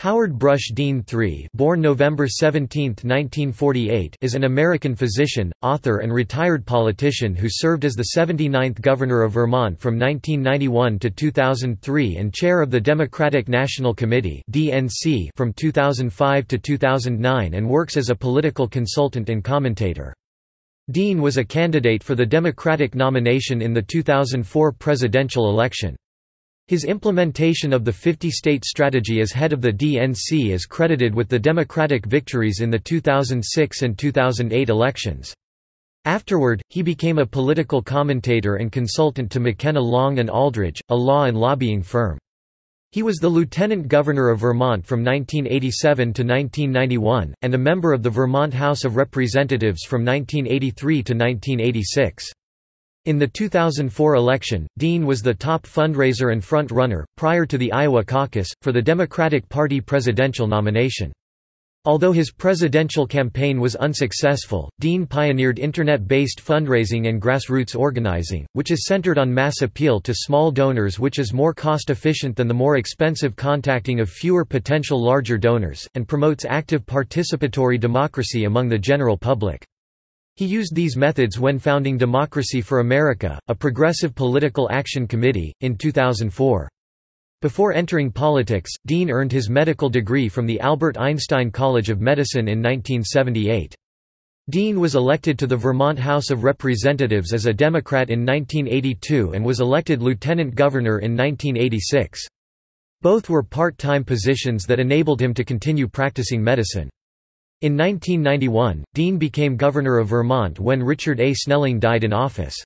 Howard Brush Dean III born November 17, 1948, is an American physician, author and retired politician who served as the 79th Governor of Vermont from 1991 to 2003 and chair of the Democratic National Committee from 2005 to 2009 and works as a political consultant and commentator. Dean was a candidate for the Democratic nomination in the 2004 presidential election. His implementation of the 50-state strategy as head of the DNC is credited with the Democratic victories in the 2006 and 2008 elections. Afterward, he became a political commentator and consultant to McKenna Long and Aldridge, a law and lobbying firm. He was the lieutenant governor of Vermont from 1987 to 1991, and a member of the Vermont House of Representatives from 1983 to 1986. In the 2004 election, Dean was the top fundraiser and front-runner, prior to the Iowa caucus, for the Democratic Party presidential nomination. Although his presidential campaign was unsuccessful, Dean pioneered Internet-based fundraising and grassroots organizing, which is centered on mass appeal to small donors which is more cost-efficient than the more expensive contacting of fewer potential larger donors, and promotes active participatory democracy among the general public. He used these methods when founding Democracy for America, a progressive political action committee, in 2004. Before entering politics, Dean earned his medical degree from the Albert Einstein College of Medicine in 1978. Dean was elected to the Vermont House of Representatives as a Democrat in 1982 and was elected lieutenant governor in 1986. Both were part-time positions that enabled him to continue practicing medicine. In 1991, Dean became governor of Vermont when Richard A. Snelling died in office.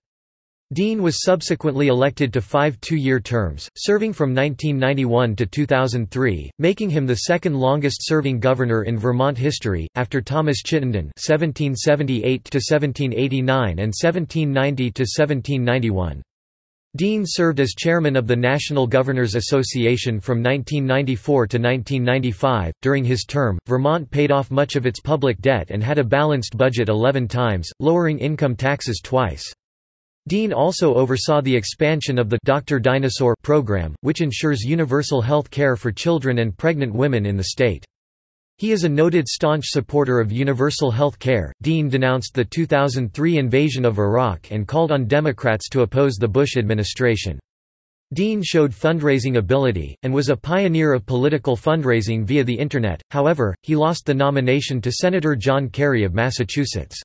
Dean was subsequently elected to five two-year terms, serving from 1991 to 2003, making him the second longest-serving governor in Vermont history, after Thomas Chittenden (1778–1789) and 1790–1791. Dean served as chairman of the National Governors Association from 1994 to 1995. During his term, Vermont paid off much of its public debt and had a balanced budget 11 times, lowering income taxes twice. Dean also oversaw the expansion of the Dr. Dynasaur program, which ensures universal health care for children and pregnant women in the state. He is a noted staunch supporter of universal health care. Dean denounced the 2003 invasion of Iraq and called on Democrats to oppose the Bush administration. Dean showed fundraising ability, and was a pioneer of political fundraising via the Internet, however, he lost the nomination to Senator John Kerry of Massachusetts.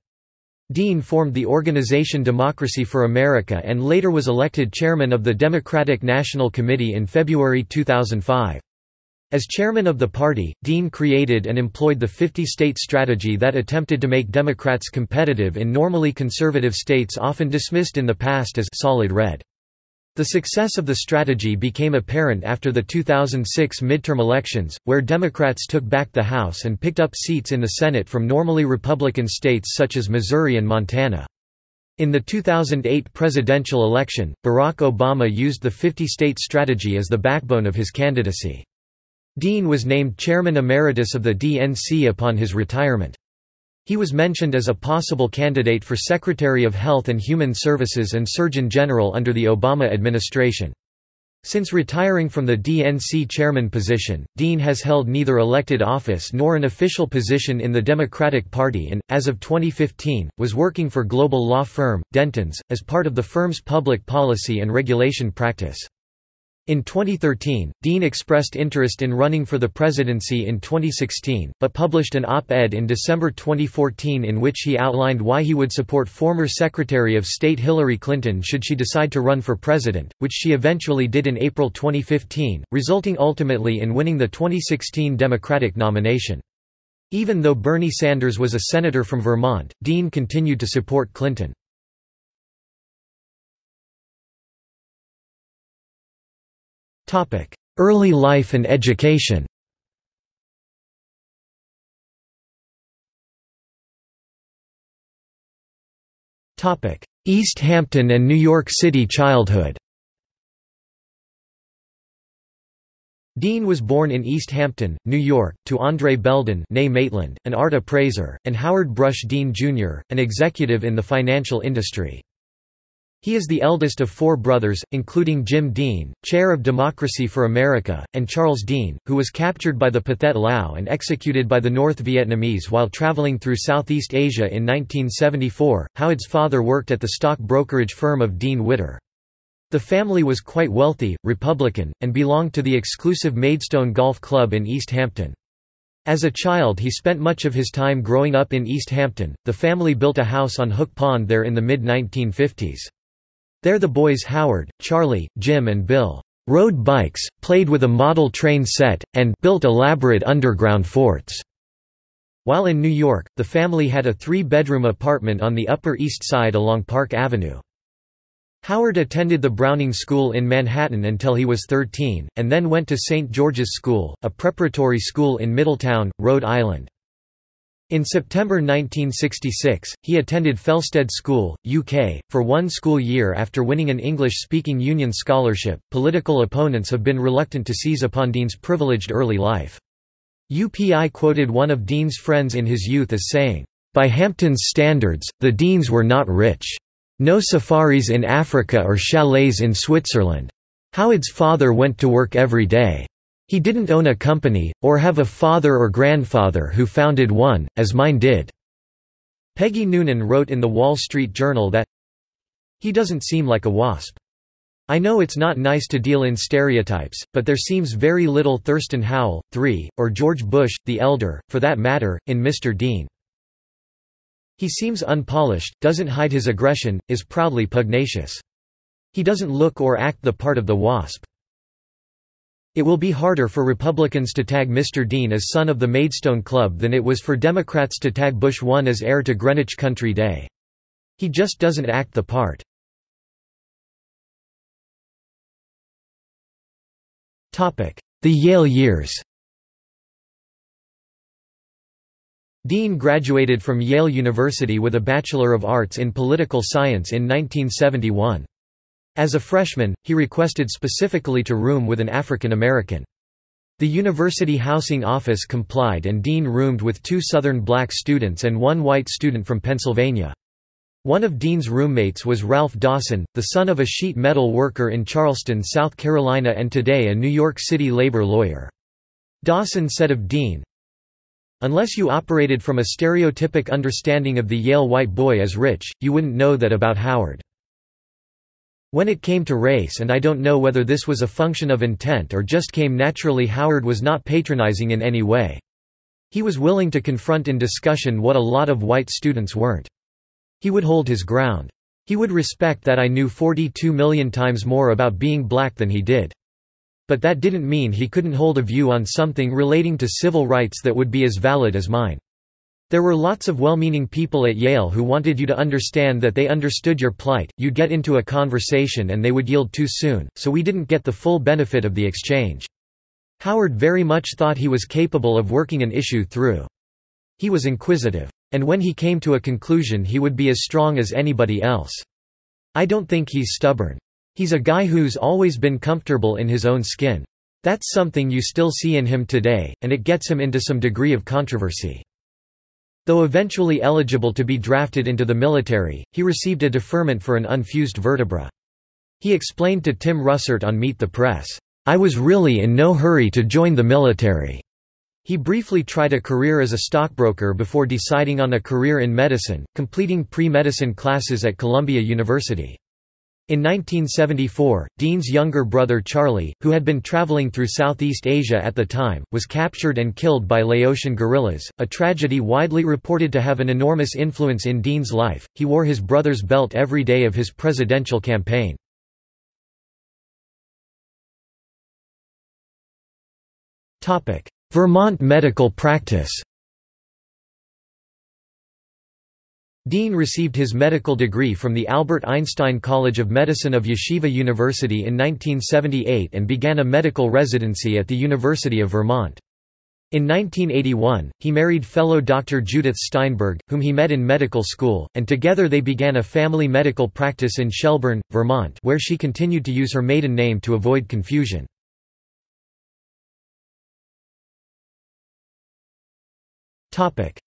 Dean formed the organization Democracy for America and later was elected chairman of the Democratic National Committee in February 2005. As chairman of the party, Dean created and employed the 50-state strategy that attempted to make Democrats competitive in normally conservative states often dismissed in the past as solid red. The success of the strategy became apparent after the 2006 midterm elections, where Democrats took back the House and picked up seats in the Senate from normally Republican states such as Missouri and Montana. In the 2008 presidential election, Barack Obama used the 50-state strategy as the backbone of his candidacy. Dean was named chairman emeritus of the DNC upon his retirement. He was mentioned as a possible candidate for Secretary of Health and Human Services and Surgeon General under the Obama administration. Since retiring from the DNC chairman position, Dean has held neither elected office nor an official position in the Democratic Party and, as of 2015, was working for global law firm, Dentons, as part of the firm's public policy and regulation practice. In 2013, Dean expressed interest in running for the presidency in 2016, but published an op-ed in December 2014 in which he outlined why he would support former Secretary of State Hillary Clinton should she decide to run for president, which she eventually did in April 2015, resulting ultimately in winning the 2016 Democratic nomination. Even though Bernie Sanders was a senator from Vermont, Dean continued to support Clinton. Early life and education East Hampton and New York City childhood Dean was born in East Hampton, New York, to Andre Belden Maitland, an art appraiser, and Howard Brush Dean, Jr., an executive in the financial industry. He is the eldest of four brothers, including Jim Dean, chair of Democracy for America, and Charles Dean, who was captured by the Pathet Lao and executed by the North Vietnamese while traveling through Southeast Asia in 1974. Howard's father worked at the stock brokerage firm of Dean Witter. The family was quite wealthy, Republican, and belonged to the exclusive Maidstone Golf Club in East Hampton. As a child he spent much of his time growing up in East Hampton. The family built a house on Hook Pond there in the mid-1950s. There the boys Howard, Charlie, Jim and Bill rode bikes, played with a model train set, and built elaborate underground forts. While in New York, the family had a three-bedroom apartment on the Upper East Side along Park Avenue. Howard attended the Browning School in Manhattan until he was 13, and then went to St. George's School, a preparatory school in Middletown, Rhode Island. In September 1966, he attended Felsted School, UK, for one school year after winning an English-speaking Union scholarship. Political opponents have been reluctant to seize upon Dean's privileged early life. UPI quoted one of Dean's friends in his youth as saying, "By Hampton's standards, the Deans were not rich. No safaris in Africa or chalets in Switzerland. Howard's father went to work every day. He didn't own a company, or have a father or grandfather who founded one, as mine did." Peggy Noonan wrote in The Wall Street Journal that, He doesn't seem like a wasp. I know it's not nice to deal in stereotypes, but there seems very little Thurston Howell, 3, or George Bush, the elder, for that matter, in Mr. Dean. He seems unpolished, doesn't hide his aggression, is proudly pugnacious. He doesn't look or act the part of the wasp. It will be harder for Republicans to tag Mr. Dean as son of the Maidstone Club than it was for Democrats to tag Bush 1 as heir to Greenwich Country Day. He just doesn't act the part. The Yale years Dean graduated from Yale University with a Bachelor of Arts in Political Science in 1971. As a freshman, he requested specifically to room with an African American. The university housing office complied and Dean roomed with two Southern black students and one white student from Pennsylvania. One of Dean's roommates was Ralph Dawson, the son of a sheet metal worker in Charleston, South Carolina and today a New York City labor lawyer. Dawson said of Dean, Unless you operated from a stereotypic understanding of the Yale white boy as rich, you wouldn't know that about Howard. When it came to race and I don't know whether this was a function of intent or just came naturally Howard was not patronizing in any way. He was willing to confront in discussion what a lot of white students weren't. He would hold his ground. He would respect that I knew 42 million times more about being black than he did. But that didn't mean he couldn't hold a view on something relating to civil rights that would be as valid as mine. There were lots of well-meaning people at Yale who wanted you to understand that they understood your plight, you'd get into a conversation and they would yield too soon, so we didn't get the full benefit of the exchange. Howard very much thought he was capable of working an issue through. He was inquisitive. And when he came to a conclusion he would be as strong as anybody else. I don't think he's stubborn. He's a guy who's always been comfortable in his own skin. That's something you still see in him today, and it gets him into some degree of controversy. Though eventually eligible to be drafted into the military, he received a deferment for an unfused vertebra. He explained to Tim Russert on Meet the Press, "...I was really in no hurry to join the military." He briefly tried a career as a stockbroker before deciding on a career in medicine, completing pre-medicine classes at Columbia University. In 1974, Dean's younger brother Charlie, who had been traveling through Southeast Asia at the time, was captured and killed by Laotian guerrillas, a tragedy widely reported to have an enormous influence in Dean's life. He wore his brother's belt every day of his presidential campaign. Vermont medical practice Dean received his medical degree from the Albert Einstein College of Medicine of Yeshiva University in 1978 and began a medical residency at the University of Vermont. In 1981, he married fellow Dr. Judith Steinberg, whom he met in medical school, and together they began a family medical practice in Shelburne, Vermont where she continued to use her maiden name to avoid confusion.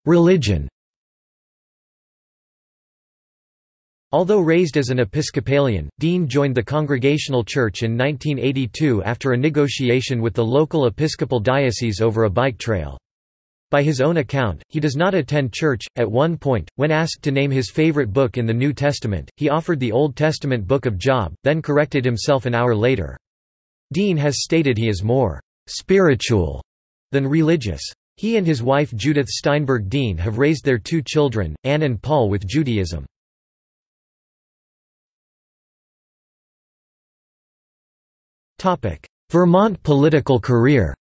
Religion Although raised as an Episcopalian, Dean joined the Congregational Church in 1982 after a negotiation with the local Episcopal diocese over a bike trail. By his own account, he does not attend church. At one point, when asked to name his favorite book in the New Testament, he offered the Old Testament book of Job, then corrected himself an hour later. Dean has stated he is more spiritual than religious. He and his wife Judith Steinberg Dean have raised their two children, Anne and Paul with Judaism. Vermont political career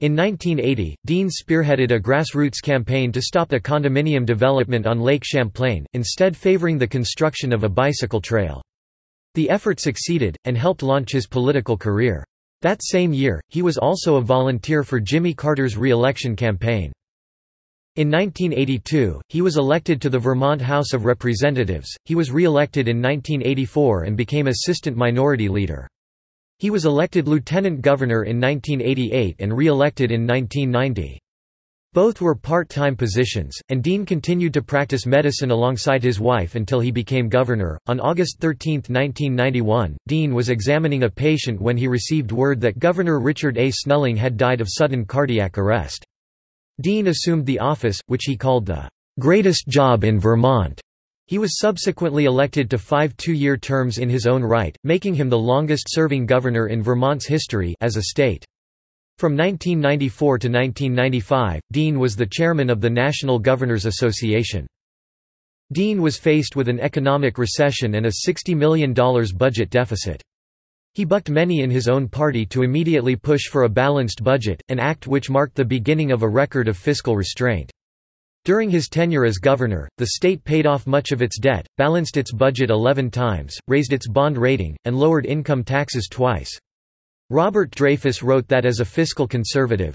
In 1980, Dean spearheaded a grassroots campaign to stop the condominium development on Lake Champlain, instead favoring the construction of a bicycle trail. The effort succeeded, and helped launch his political career. That same year, he was also a volunteer for Jimmy Carter's re-election campaign. In 1982, he was elected to the Vermont House of Representatives. He was re-elected in 1984 and became assistant minority leader. He was elected lieutenant governor in 1988 and re-elected in 1990. Both were part-time positions, and Dean continued to practice medicine alongside his wife until he became governor. On August 13, 1991, Dean was examining a patient when he received word that Governor Richard A. Snelling had died of sudden cardiac arrest. Dean assumed the office, which he called the greatest job in Vermont. He was subsequently elected to five two-year terms in his own right, making him the longest-serving governor in Vermont's history as a state. From 1994 to 1995, Dean was the chairman of the National Governors Association. Dean was faced with an economic recession and a $60 million budget deficit. He bucked many in his own party to immediately push for a balanced budget, an act which marked the beginning of a record of fiscal restraint. During his tenure as governor, the state paid off much of its debt, balanced its budget 11 times, raised its bond rating, and lowered income taxes twice. Robert Dreyfuss wrote that as a fiscal conservative,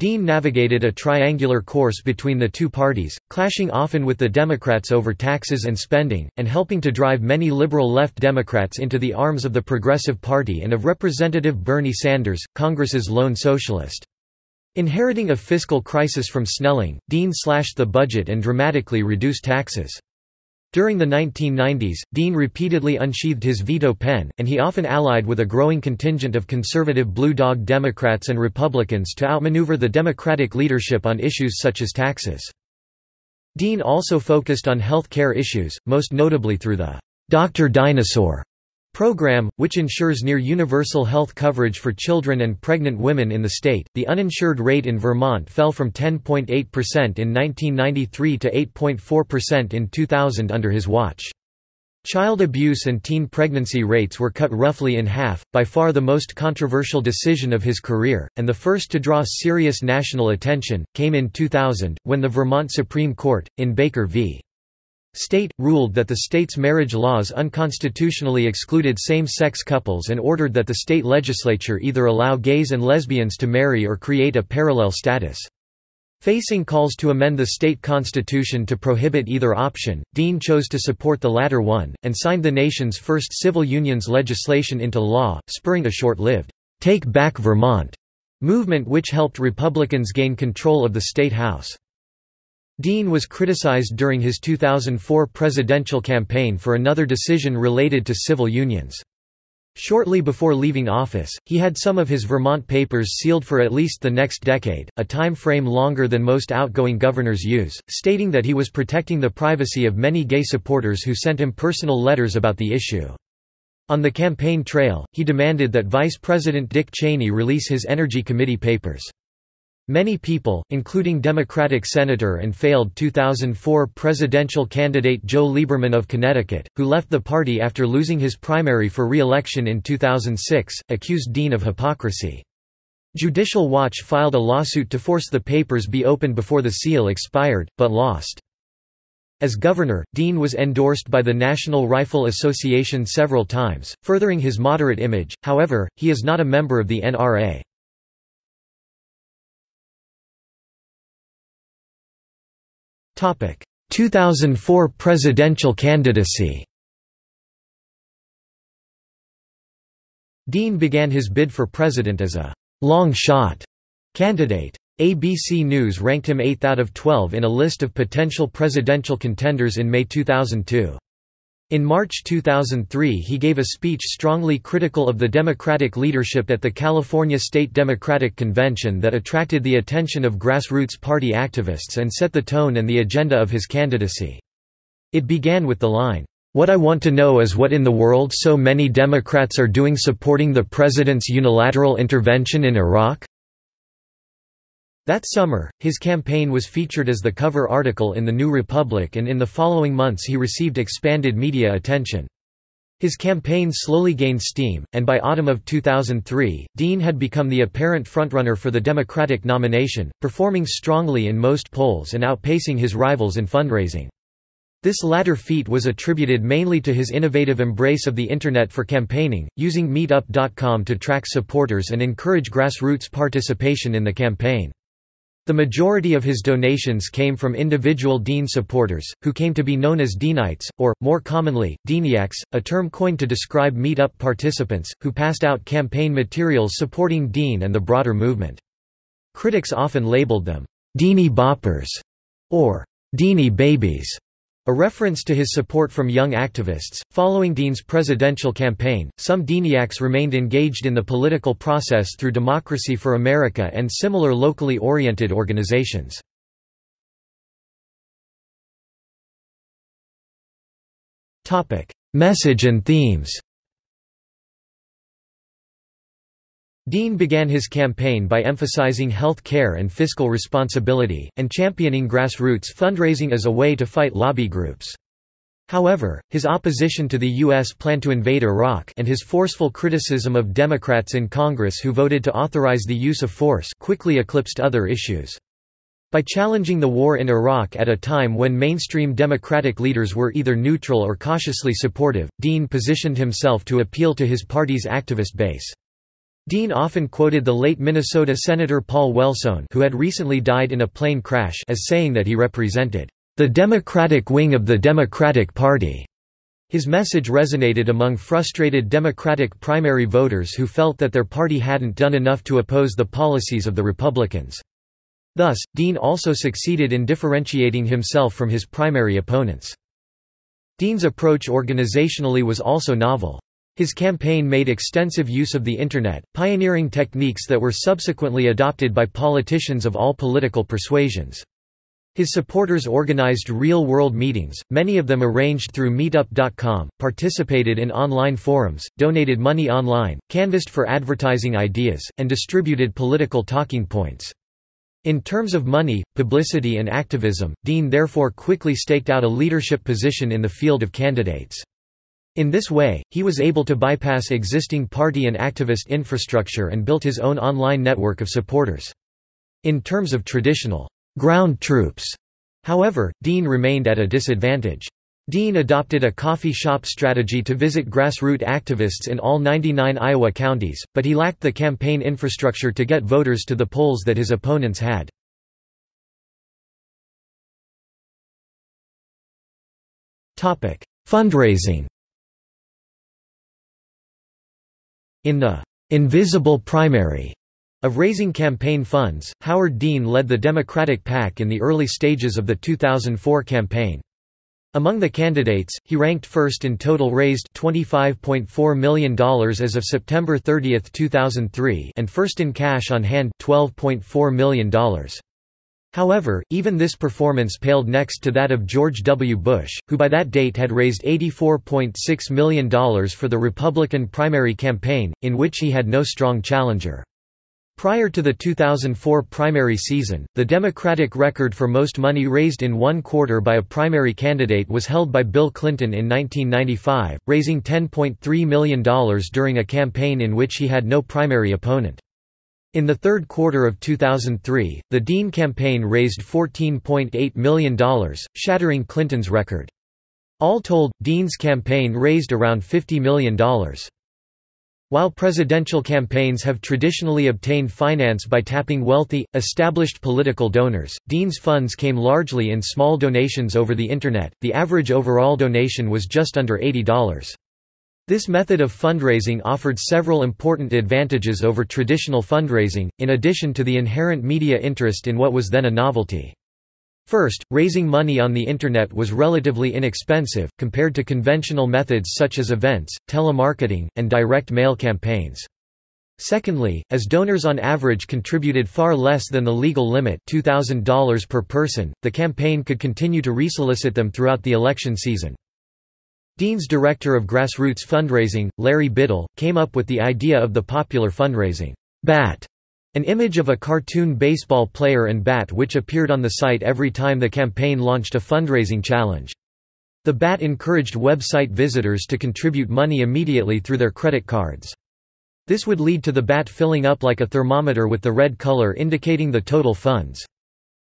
Dean navigated a triangular course between the two parties, clashing often with the Democrats over taxes and spending, and helping to drive many liberal left Democrats into the arms of the Progressive Party and of Representative Bernie Sanders, Congress's lone socialist. Inheriting a fiscal crisis from Snelling, Dean slashed the budget and dramatically reduced taxes. During the 1990s, Dean repeatedly unsheathed his veto pen, and he often allied with a growing contingent of conservative Blue Dog Democrats and Republicans to outmaneuver the Democratic leadership on issues such as taxes. Dean also focused on health care issues, most notably through the Dr. Dynasaur program, which ensures near universal health coverage for children and pregnant women in the state. The uninsured rate in Vermont fell from 10.8% in 1993 to 8.4% in 2000 under his watch. Child abuse and teen pregnancy rates were cut roughly in half, by far the most controversial decision of his career, and the first to draw serious national attention, came in 2000, when the Vermont Supreme Court, in Baker v. State, ruled that the state's marriage laws unconstitutionally excluded same-sex couples and ordered that the state legislature either allow gays and lesbians to marry or create a parallel status. Facing calls to amend the state constitution to prohibit either option, Dean chose to support the latter one, and signed the nation's first civil unions legislation into law, spurring a short-lived, "'Take Back Vermont' movement which helped Republicans gain control of the state house. Dean was criticized during his 2004 presidential campaign for another decision related to civil unions. Shortly before leaving office, he had some of his Vermont papers sealed for at least the next decade, a time frame longer than most outgoing governors use, stating that he was protecting the privacy of many gay supporters who sent him personal letters about the issue. On the campaign trail, he demanded that Vice President Dick Cheney release his Energy Committee papers. Many people, including Democratic Senator and failed 2004 presidential candidate Joe Lieberman of Connecticut, who left the party after losing his primary for re-election in 2006, accused Dean of hypocrisy. Judicial Watch filed a lawsuit to force the papers be opened before the seal expired, but lost. As governor, Dean was endorsed by the National Rifle Association several times, furthering his moderate image, however, he is not a member of the NRA. 2004 presidential candidacy Dean began his bid for president as a «long shot» candidate. ABC News ranked him 8th out of 12 in a list of potential presidential contenders in May 2002. In March 2003 he gave a speech strongly critical of the Democratic leadership at the California State Democratic Convention that attracted the attention of grassroots party activists and set the tone and the agenda of his candidacy. It began with the line, "'What I want to know is what in the world so many Democrats are doing supporting the president's unilateral intervention in Iraq?' That summer, his campaign was featured as the cover article in The New Republic and in the following months he received expanded media attention. His campaign slowly gained steam, and by autumn of 2003, Dean had become the apparent frontrunner for the Democratic nomination, performing strongly in most polls and outpacing his rivals in fundraising. This latter feat was attributed mainly to his innovative embrace of the Internet for campaigning, using Meetup.com to track supporters and encourage grassroots participation in the campaign. The majority of his donations came from individual Dean supporters, who came to be known as Deanites, or, more commonly, Deaniacs, a term coined to describe meet-up participants, who passed out campaign materials supporting Dean and the broader movement. Critics often labeled them, Deanie Boppers, or Deanie Babies. A reference to his support from young activists. Following Dean's presidential campaign, some Deaniacs remained engaged in the political process through Democracy for America and similar locally oriented organizations. Message and themes Dean began his campaign by emphasizing health care and fiscal responsibility, and championing grassroots fundraising as a way to fight lobby groups. However, his opposition to the U.S. plan to invade Iraq and his forceful criticism of Democrats in Congress who voted to authorize the use of force quickly eclipsed other issues. By challenging the war in Iraq at a time when mainstream Democratic leaders were either neutral or cautiously supportive, Dean positioned himself to appeal to his party's activist base. Dean often quoted the late Minnesota Senator Paul Wellstone who had recently died in a plane crash as saying that he represented the Democratic wing of the Democratic Party. His message resonated among frustrated Democratic primary voters who felt that their party hadn't done enough to oppose the policies of the Republicans. Thus, Dean also succeeded in differentiating himself from his primary opponents. Dean's approach organizationally was also novel. His campaign made extensive use of the Internet, pioneering techniques that were subsequently adopted by politicians of all political persuasions. His supporters organized real-world meetings, many of them arranged through Meetup.com, participated in online forums, donated money online, canvassed for advertising ideas, and distributed political talking points. In terms of money, publicity and activism, Dean therefore quickly staked out a leadership position in the field of candidates. In this way, he was able to bypass existing party and activist infrastructure and built his own online network of supporters. In terms of traditional ground troops, however, Dean remained at a disadvantage. Dean adopted a coffee shop strategy to visit grassroots activists in all 99 Iowa counties, but he lacked the campaign infrastructure to get voters to the polls that his opponents had. Fundraising In the invisible primary of raising campaign funds, Howard Dean led the Democratic pack in the early stages of the 2004 campaign. Among the candidates, he ranked first in total raised $25.4 million as of September 30, 2003 and first in cash on hand $12.4 million. However, even this performance paled next to that of George W. Bush, who by that date had raised $84.6 million for the Republican primary campaign, in which he had no strong challenger. Prior to the 2004 primary season, the Democratic record for most money raised in one quarter by a primary candidate was held by Bill Clinton in 1995, raising $10.3 million during a campaign in which he had no primary opponent. In the third quarter of 2003, the Dean campaign raised $14.8 million, shattering Clinton's record. All told, Dean's campaign raised around $50 million. While presidential campaigns have traditionally obtained finance by tapping wealthy, established political donors, Dean's funds came largely in small donations over the Internet, the average overall donation was just under $80. This method of fundraising offered several important advantages over traditional fundraising, in addition to the inherent media interest in what was then a novelty. First, raising money on the Internet was relatively inexpensive, compared to conventional methods such as events, telemarketing, and direct mail campaigns. Secondly, as donors on average contributed far less than the legal limit $2,000 per person, the campaign could continue to resolicit them throughout the election season. Dean's director of grassroots fundraising, Larry Biddle, came up with the idea of the popular fundraising bat an image of a cartoon baseball player and bat which appeared on the site every time the campaign launched a fundraising challenge. The bat encouraged website visitors to contribute money immediately through their credit cards. This would lead to the bat filling up like a thermometer with the red color indicating the total funds.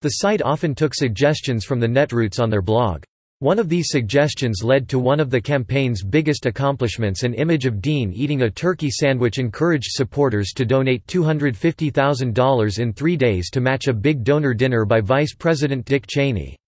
The site often took suggestions from the netroots on their blog. One of these suggestions led to one of the campaign's biggest accomplishments an image of Dean eating a turkey sandwich encouraged supporters to donate $250,000 in three days to match a big donor dinner by Vice President Dick Cheney.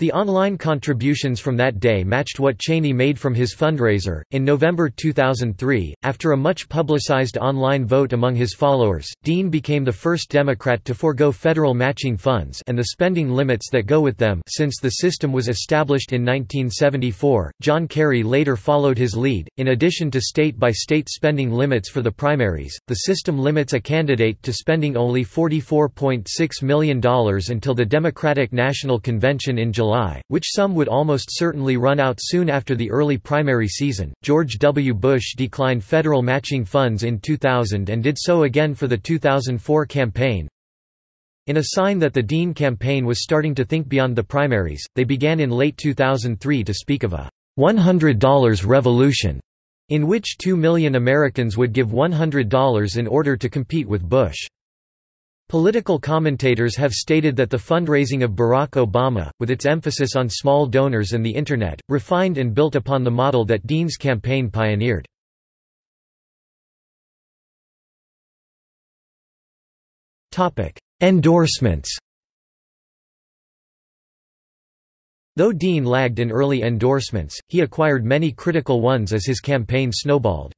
The online contributions from that day matched what Cheney made from his fundraiser. In November 2003, after a much publicized online vote among his followers, Dean became the first Democrat to forego federal matching funds and the spending limits that go with them since the system was established in 1974. John Kerry later followed his lead. In addition to state by state spending limits for the primaries, the system limits a candidate to spending only $44.6 million until the Democratic National Convention in July July, which some would almost certainly run out soon after the early primary season. George W. Bush declined federal matching funds in 2000 and did so again for the 2004 campaign. In a sign that the Dean campaign was starting to think beyond the primaries, they began in late 2003 to speak of a $100 revolution, in which 2 million Americans would give $100 in order to compete with Bush. Political commentators have stated that the fundraising of Barack Obama, with its emphasis on small donors and the Internet, refined and built upon the model that Dean's campaign pioneered. Endorsements Though Dean lagged in early endorsements, he acquired many critical ones as his campaign snowballed.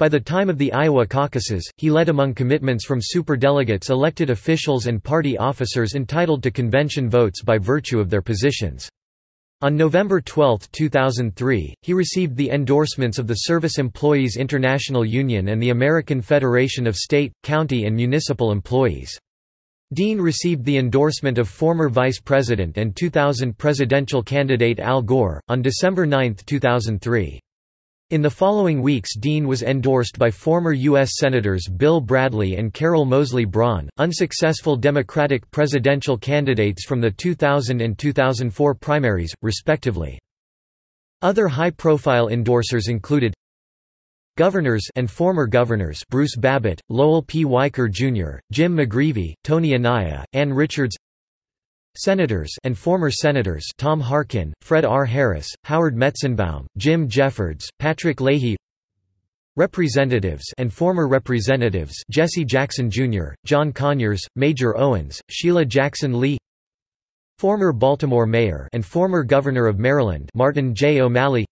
By the time of the Iowa caucuses, he led among commitments from superdelegates elected officials and party officers entitled to convention votes by virtue of their positions. On November 12, 2003, he received the endorsements of the Service Employees International Union and the American Federation of State, County and Municipal Employees. Dean received the endorsement of former Vice President and 2000 presidential candidate Al Gore, on December 9, 2003. In the following weeks Dean was endorsed by former U.S. Senators Bill Bradley and Carol Moseley Braun, unsuccessful Democratic presidential candidates from the 2000 and 2004 primaries, respectively. Other high-profile endorsers included Governors and former governors Bruce Babbitt, Lowell P. Weicker Jr., Jim McGreevey, Tony Anaya, Ann Richards Senators and former Senators Tom Harkin, Fred R. Harris, Howard Metzenbaum, Jim Jeffords, Patrick Leahy Representatives and former Representatives Jesse Jackson Jr., John Conyers, Major Owens, Sheila Jackson Lee Former Baltimore Mayor and former Governor of Maryland Martin J. O'Malley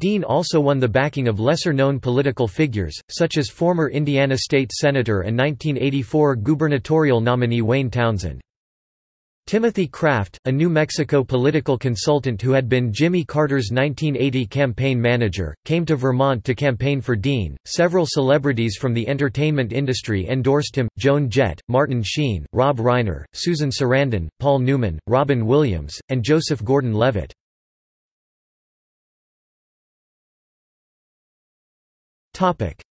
Dean also won the backing of lesser-known political figures, such as former Indiana State Senator and 1984 gubernatorial nominee Wayne Townsend. Timothy Kraft, a New Mexico political consultant who had been Jimmy Carter's 1980 campaign manager, came to Vermont to campaign for Dean. Several celebrities from the entertainment industry endorsed him Joan Jett, Martin Sheen, Rob Reiner, Susan Sarandon, Paul Newman, Robin Williams, and Joseph Gordon Levitt.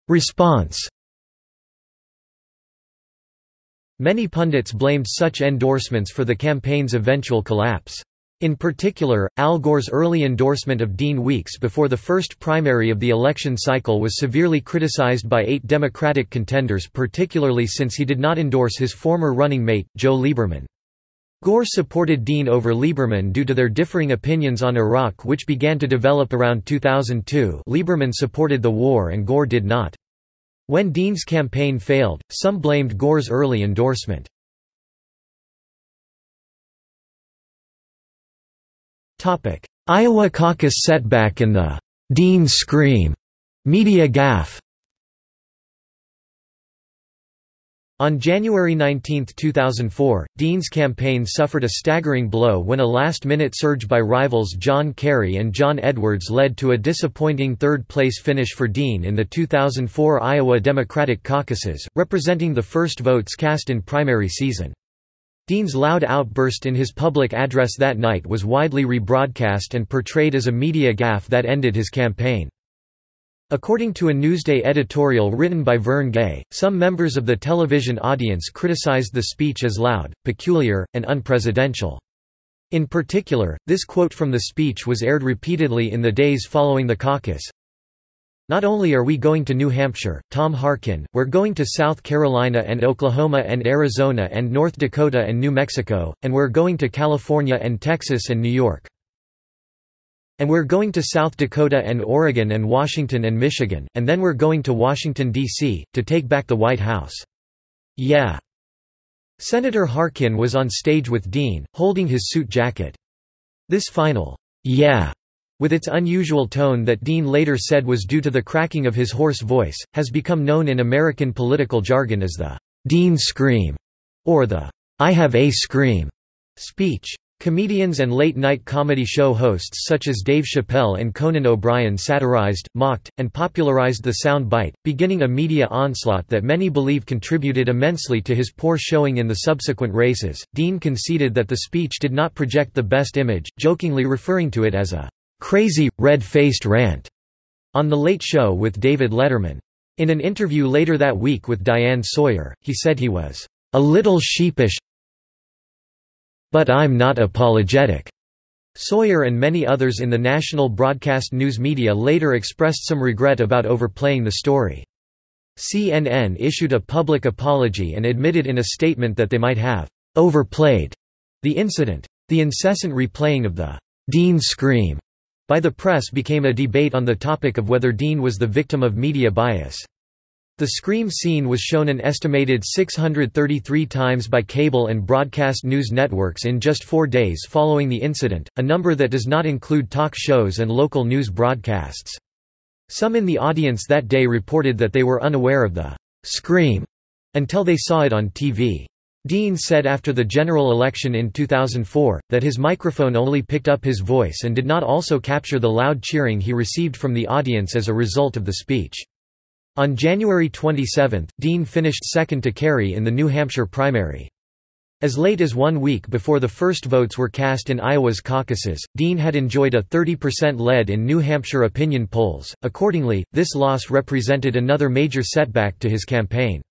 Response Many pundits blamed such endorsements for the campaign's eventual collapse. In particular, Al Gore's early endorsement of Dean weeks before the first primary of the election cycle was severely criticized by eight Democratic contenders particularly since he did not endorse his former running mate, Joe Lieberman. Gore supported Dean over Lieberman due to their differing opinions on Iraq which began to develop around 2002 Lieberman supported the war and Gore did not. When Dean's campaign failed, some blamed Gore's early endorsement. Iowa caucus setback and the Dean Scream media gaffe. On January 19, 2004, Dean's campaign suffered a staggering blow when a last-minute surge by rivals John Kerry and John Edwards led to a disappointing third-place finish for Dean in the 2004 Iowa Democratic caucuses, representing the first votes cast in primary season. Dean's loud outburst in his public address that night was widely rebroadcast and portrayed as a media gaffe that ended his campaign. According to a Newsday editorial written by Verne Gay, some members of the television audience criticized the speech as loud, peculiar, and unpresidential. In particular, this quote from the speech was aired repeatedly in the days following the caucus. Not only are we going to New Hampshire, Tom Harkin, we're going to South Carolina and Oklahoma and Arizona and North Dakota and New Mexico, and we're going to California and Texas and New York. And we're going to South Dakota and Oregon and Washington and Michigan, and then we're going to Washington, D.C., to take back the White House. Yeah. Senator Harkin was on stage with Dean, holding his suit jacket. This final, yeah, with its unusual tone that Dean later said was due to the cracking of his hoarse voice, has become known in American political jargon as the Dean Scream, or the I have a scream speech. Comedians and late-night comedy show hosts such as Dave Chappelle and Conan O'Brien satirized, mocked, and popularized the sound bite, beginning a media onslaught that many believe contributed immensely to his poor showing in the subsequent races. Dean conceded that the speech did not project the best image, jokingly referring to it as a crazy, red-faced rant on The Late Show with David Letterman. In an interview later that week with Diane Sawyer, he said he was a little sheepish, but I'm not apologetic. Sawyer and many others in the national broadcast news media later expressed some regret about overplaying the story. CNN issued a public apology and admitted in a statement that they might have overplayed the incident. The incessant replaying of the Dean scream by the press became a debate on the topic of whether Dean was the victim of media bias. The Scream scene was shown an estimated 633 times by cable and broadcast news networks in just four days following the incident, a number that does not include talk shows and local news broadcasts. Some in the audience that day reported that they were unaware of the Scream until they saw it on TV. Dean said after the general election in 2004, that his microphone only picked up his voice and did not also capture the loud cheering he received from the audience as a result of the speech. On January 27, Dean finished second to Kerry in the New Hampshire primary. As late as one week before the first votes were cast in Iowa's caucuses, Dean had enjoyed a 30% lead in New Hampshire opinion polls. Accordingly, this loss represented another major setback to his campaign.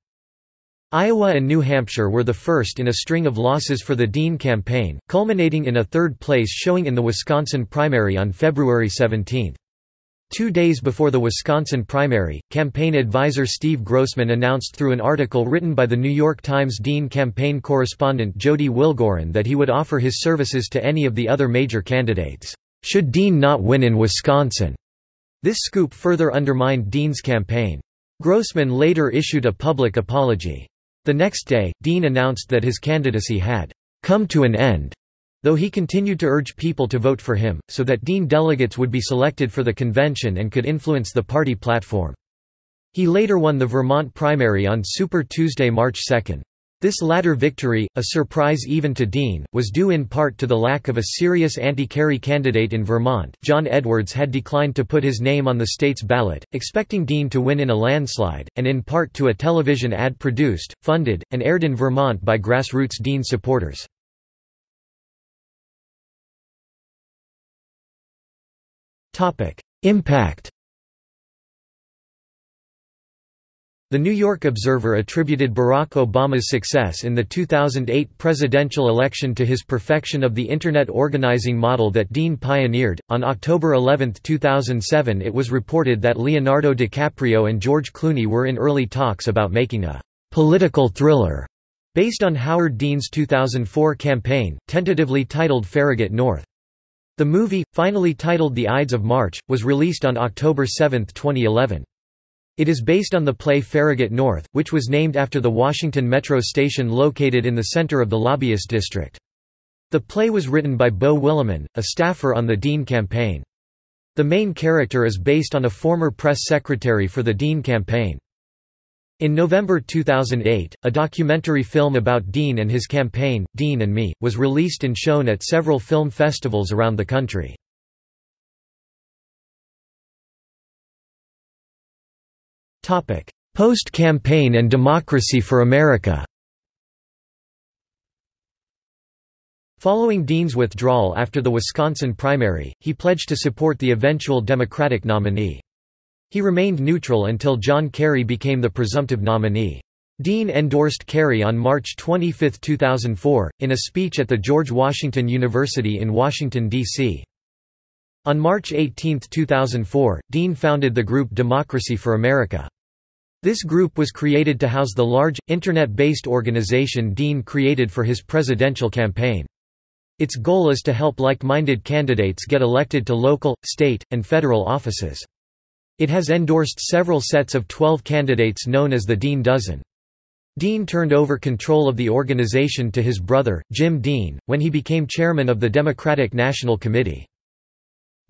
Iowa and New Hampshire were the first in a string of losses for the Dean campaign, culminating in a third place showing in the Wisconsin primary on February 17. Two days before the Wisconsin primary, campaign advisor Steve Grossman announced through an article written by The New York Times Dean campaign correspondent Jodi Wilgoren that he would offer his services to any of the other major candidates, should Dean not win in Wisconsin. This scoop further undermined Dean's campaign. Grossman later issued a public apology. The next day, Dean announced that his candidacy had come to an end though he continued to urge people to vote for him, so that Dean delegates would be selected for the convention and could influence the party platform. He later won the Vermont primary on Super Tuesday, March 2. This latter victory, a surprise even to Dean, was due in part to the lack of a serious anti-Kerry candidate in Vermont. John Edwards had declined to put his name on the state's ballot, expecting Dean to win in a landslide, and in part to a television ad produced, funded, and aired in Vermont by grassroots Dean supporters. Impact The New York Observer attributed Barack Obama's success in the 2008 presidential election to his perfection of the Internet organizing model that Dean pioneered. On October 11, 2007, it was reported that Leonardo DiCaprio and George Clooney were in early talks about making a political thriller based on Howard Dean's 2004 campaign, tentatively titled Farragut North. The movie, finally titled The Ides of March, was released on October 7, 2011. It is based on the play Farragut North, which was named after the Washington Metro station located in the center of the lobbyist district. The play was written by Beau Willimon, a staffer on the Dean campaign. The main character is based on a former press secretary for the Dean campaign. In November 2008, a documentary film about Dean and his campaign, Dean and Me, was released and shown at several film festivals around the country. Post-campaign and Democracy for America Following Dean's withdrawal after the Wisconsin primary, he pledged to support the eventual Democratic nominee. He remained neutral until John Kerry became the presumptive nominee. Dean endorsed Kerry on March 25, 2004, in a speech at the George Washington University in Washington, D.C. On March 18, 2004, Dean founded the group Democracy for America. This group was created to house the large, Internet-based organization Dean created for his presidential campaign. Its goal is to help like-minded candidates get elected to local, state, and federal offices. It has endorsed several sets of 12 candidates known as the Dean Dozen. Dean turned over control of the organization to his brother, Jim Dean, when he became chairman of the Democratic National Committee.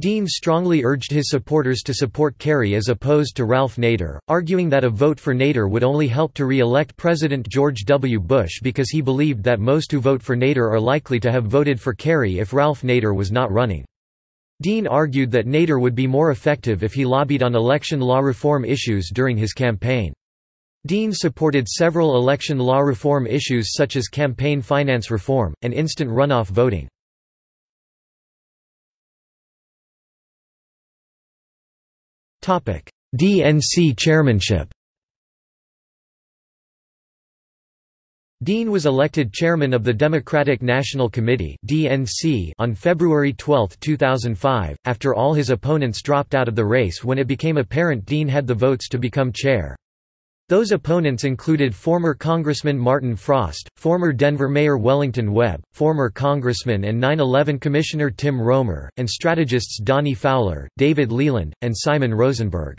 Dean strongly urged his supporters to support Kerry as opposed to Ralph Nader, arguing that a vote for Nader would only help to re-elect President George W. Bush because he believed that most who vote for Nader are likely to have voted for Kerry if Ralph Nader was not running. Dean argued that Nader would be more effective if he lobbied on election law reform issues during his campaign. Dean supported several election law reform issues such as campaign finance reform, and instant runoff voting. DNC chairmanship Dean was elected chairman of the Democratic National Committee (DNC) on February 12, 2005, after all his opponents dropped out of the race when it became apparent Dean had the votes to become chair. Those opponents included former Congressman Martin Frost, former Denver Mayor Wellington Webb, former Congressman and 9-11 Commissioner Tim Roemer, and strategists Donnie Fowler, David Leland, and Simon Rosenberg.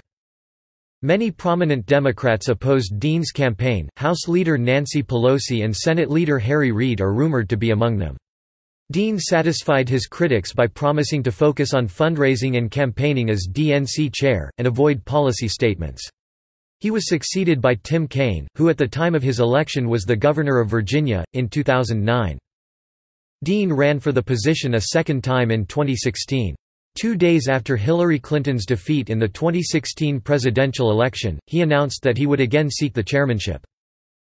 Many prominent Democrats opposed Dean's campaign, House Leader Nancy Pelosi and Senate Leader Harry Reid are rumored to be among them. Dean satisfied his critics by promising to focus on fundraising and campaigning as DNC chair, and avoid policy statements. He was succeeded by Tim Kaine, who at the time of his election was the governor of Virginia, in 2009. Dean ran for the position a second time in 2016. Two days after Hillary Clinton's defeat in the 2016 presidential election, he announced that he would again seek the chairmanship.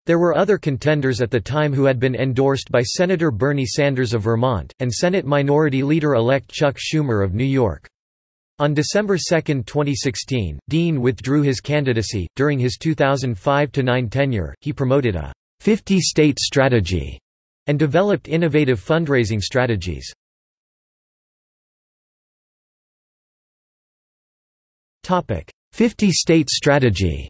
There were other contenders at the time who had been endorsed by Senator Bernie Sanders of Vermont, and Senate Minority Leader-elect Chuck Schumer of New York. On December 2, 2016, Dean withdrew his candidacy. During his 2005-9 tenure, he promoted a 50-state strategy and developed innovative fundraising strategies. 50-state strategy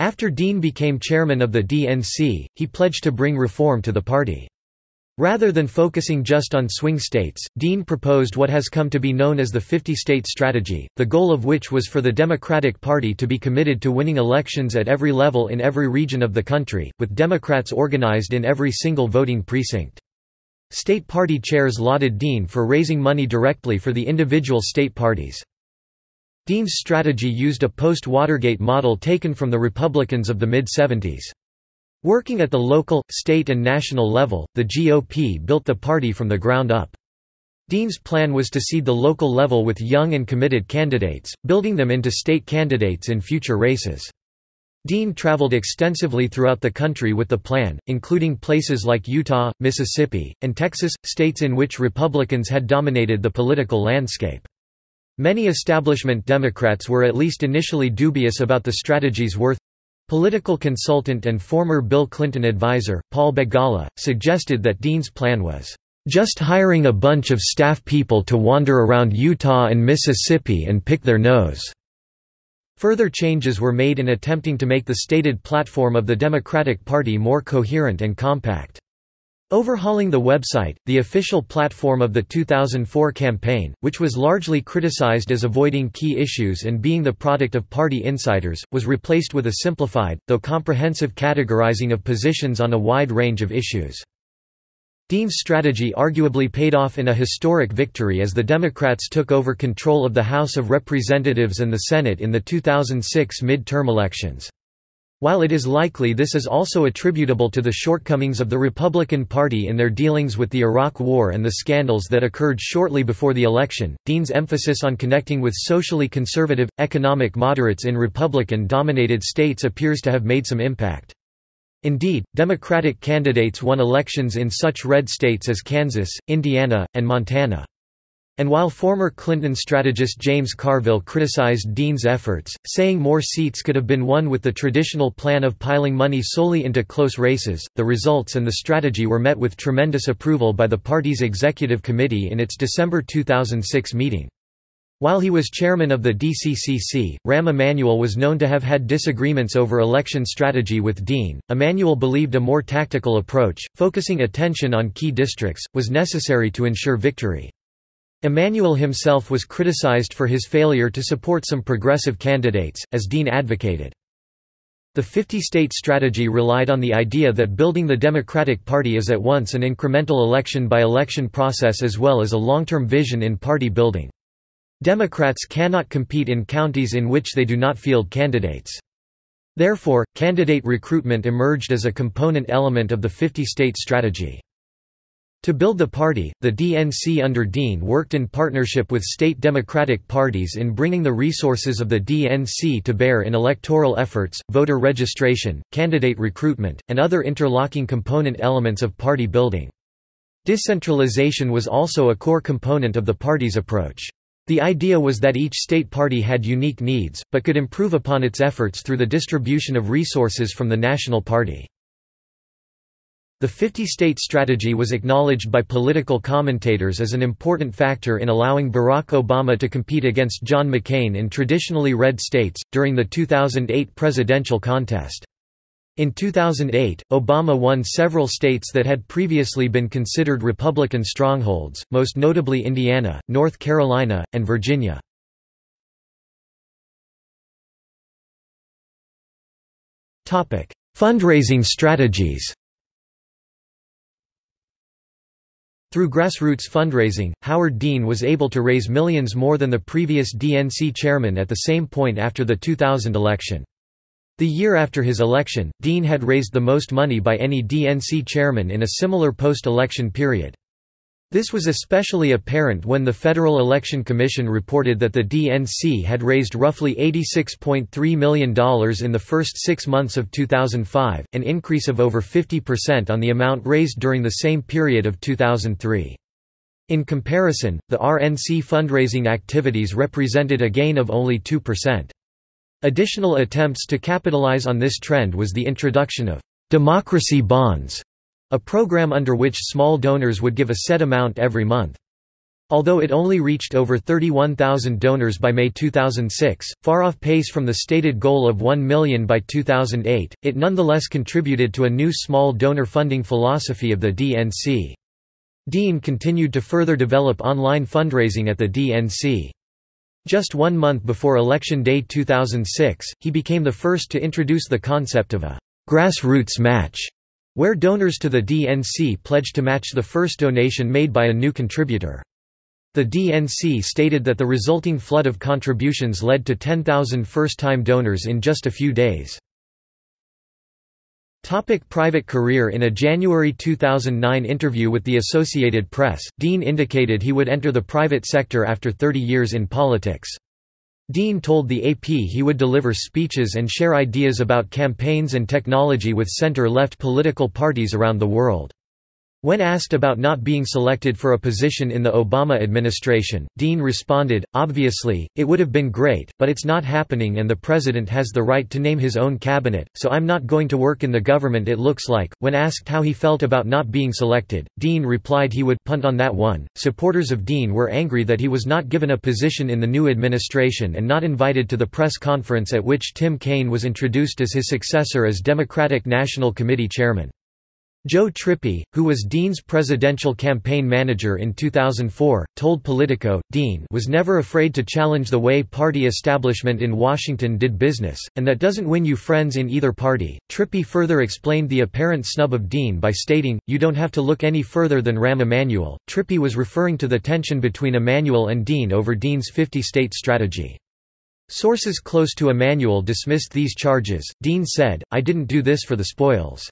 After Dean became chairman of the DNC, he pledged to bring reform to the party. Rather than focusing just on swing states, Dean proposed what has come to be known as the 50-state strategy, the goal of which was for the Democratic Party to be committed to winning elections at every level in every region of the country, with Democrats organized in every single voting precinct. State party chairs lauded Dean for raising money directly for the individual state parties. Dean's strategy used a post-Watergate model taken from the Republicans of the mid-70s. Working at the local, state and national level, the GOP built the party from the ground up. Dean's plan was to seed the local level with young and committed candidates, building them into state candidates in future races. Dean traveled extensively throughout the country with the plan, including places like Utah, Mississippi, and Texas, states in which Republicans had dominated the political landscape. Many establishment Democrats were at least initially dubious about the strategy's worth. Political consultant and former Bill Clinton advisor, Paul Begala, suggested that Dean's plan was, "...just hiring a bunch of staff people to wander around Utah and Mississippi and pick their nose." Further changes were made in attempting to make the stated platform of the Democratic Party more coherent and compact. Overhauling the website, the official platform of the 2004 campaign, which was largely criticized as avoiding key issues and being the product of party insiders, was replaced with a simplified, though comprehensive categorizing of positions on a wide range of issues. Dean's strategy arguably paid off in a historic victory as the Democrats took over control of the House of Representatives and the Senate in the 2006 mid-term elections. While it is likely this is also attributable to the shortcomings of the Republican Party in their dealings with the Iraq War and the scandals that occurred shortly before the election, Dean's emphasis on connecting with socially conservative, economic moderates in Republican-dominated states appears to have made some impact. Indeed, Democratic candidates won elections in such red states as Kansas, Indiana, and Montana. And while former Clinton strategist James Carville criticized Dean's efforts, saying more seats could have been won with the traditional plan of piling money solely into close races, the results and the strategy were met with tremendous approval by the party's executive committee in its December 2006 meeting. While he was chairman of the DCCC, Rahm Emanuel was known to have had disagreements over election strategy with Dean. Emanuel believed a more tactical approach, focusing attention on key districts, was necessary to ensure victory. Emanuel himself was criticized for his failure to support some progressive candidates, as Dean advocated. The 50-state strategy relied on the idea that building the Democratic Party is at once an incremental election-by-election -election process as well as a long-term vision in party building. Democrats cannot compete in counties in which they do not field candidates. Therefore, candidate recruitment emerged as a component element of the 50-state strategy. To build the party, the DNC under Dean worked in partnership with state Democratic parties in bringing the resources of the DNC to bear in electoral efforts, voter registration, candidate recruitment, and other interlocking component elements of party building. Decentralization was also a core component of the party's approach. The idea was that each state party had unique needs, but could improve upon its efforts through the distribution of resources from the national party. The 50-state strategy was acknowledged by political commentators as an important factor in allowing Barack Obama to compete against John McCain in traditionally red states, during the 2008 presidential contest. In 2008, Obama won several states that had previously been considered Republican strongholds, most notably Indiana, North Carolina, and Virginia. Fundraising strategies Through grassroots fundraising, Howard Dean was able to raise millions more than the previous DNC chairman at the same point after the 2000 election. The year after his election, Dean had raised the most money by any DNC chairman in a similar post-election period. This was especially apparent when the Federal Election Commission reported that the DNC had raised roughly $86.3 million in the first six months of 2005, an increase of over 50% on the amount raised during the same period of 2003. In comparison, the RNC fundraising activities represented a gain of only 2%. Additional attempts to capitalize on this trend was the introduction of democracy bonds a program under which small donors would give a set amount every month. Although it only reached over 31,000 donors by May 2006, far off pace from the stated goal of 1 million by 2008, it nonetheless contributed to a new small donor funding philosophy of the DNC. Dean continued to further develop online fundraising at the DNC. Just one month before Election Day 2006, he became the first to introduce the concept of a grassroots match where donors to the DNC pledged to match the first donation made by a new contributor. The DNC stated that the resulting flood of contributions led to 10,000 first-time donors in just a few days. Topic private career In a January 2009 interview with the Associated Press, Dean indicated he would enter the private sector after 30 years in politics. Dean told the AP he would deliver speeches and share ideas about campaigns and technology with center-left political parties around the world. When asked about not being selected for a position in the Obama administration, Dean responded, Obviously, it would have been great, but it's not happening and the president has the right to name his own cabinet, so I'm not going to work in the government it looks like. When asked how he felt about not being selected, Dean replied he would punt on that one. Supporters of Dean were angry that he was not given a position in the new administration and not invited to the press conference at which Tim Kaine was introduced as his successor as Democratic National Committee chairman. Joe Trippi, who was Dean's presidential campaign manager in 2004, told Politico, Dean was never afraid to challenge the way party establishment in Washington did business, and that doesn't win you friends in either party. Trippi further explained the apparent snub of Dean by stating, You don't have to look any further than Rahm Emanuel. Trippi was referring to the tension between Emanuel and Dean over Dean's 50-state strategy. Sources close to Emanuel dismissed these charges. Dean said, I didn't do this for the spoils.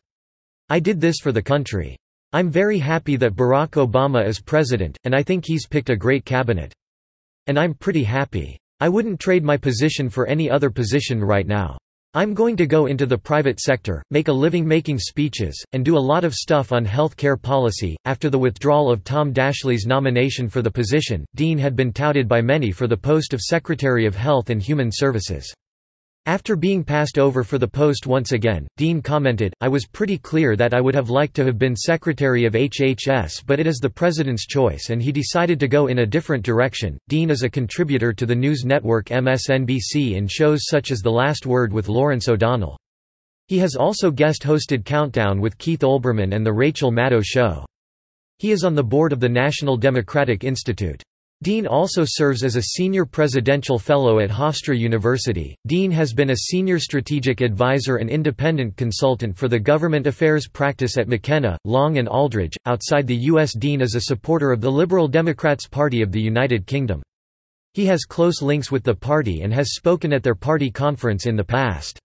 I did this for the country. I'm very happy that Barack Obama is president, and I think he's picked a great cabinet. And I'm pretty happy. I wouldn't trade my position for any other position right now. I'm going to go into the private sector, make a living making speeches, and do a lot of stuff on health care policy. After the withdrawal of Tom Daschle's nomination for the position, Dean had been touted by many for the post of Secretary of Health and Human Services. After being passed over for the post once again, Dean commented, I was pretty clear that I would have liked to have been Secretary of HHS but it is the President's choice and he decided to go in a different direction. Dean is a contributor to the news network MSNBC in shows such as The Last Word with Lawrence O'Donnell. He has also guest hosted Countdown with Keith Olbermann and The Rachel Maddow Show. He is on the board of the National Democratic Institute. Dean also serves as a senior presidential fellow at Hofstra University. Dean has been a senior strategic advisor and independent consultant for the government affairs practice at McKenna, Long and Aldridge. Outside the U.S., Dean is a supporter of the Liberal Democrats Party of the United Kingdom. He has close links with the party and has spoken at their party conference in the past.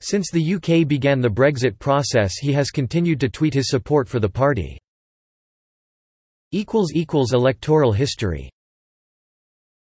Since the UK began the Brexit process, he has continued to tweet his support for the party. equals equals Electoral history